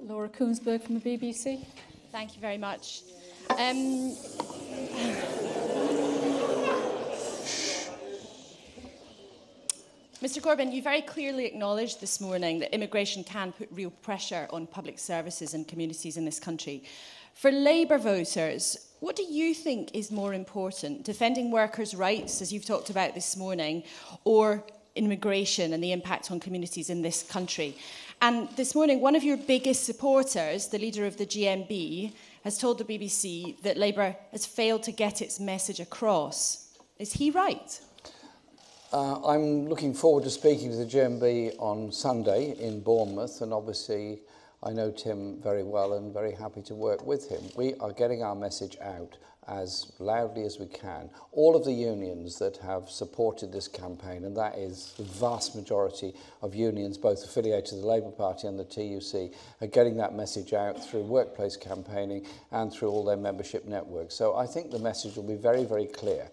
Laura Kuenssberg from the BBC. Thank you very much. Um, Mr Corbyn, you very clearly acknowledged this morning that immigration can put real pressure on public services and communities in this country. For Labour voters, what do you think is more important, defending workers' rights, as you've talked about this morning, or immigration and the impact on communities in this country? And this morning, one of your biggest supporters, the leader of the GMB, has told the BBC that Labour has failed to get its message across. Is he right? Uh, I'm looking forward to speaking to the GMB on Sunday in Bournemouth, and obviously I know Tim very well and very happy to work with him. We are getting our message out as loudly as we can. All of the unions that have supported this campaign, and that is the vast majority of unions, both affiliated to the Labour Party and the TUC, are getting that message out through workplace campaigning and through all their membership networks. So I think the message will be very, very clear.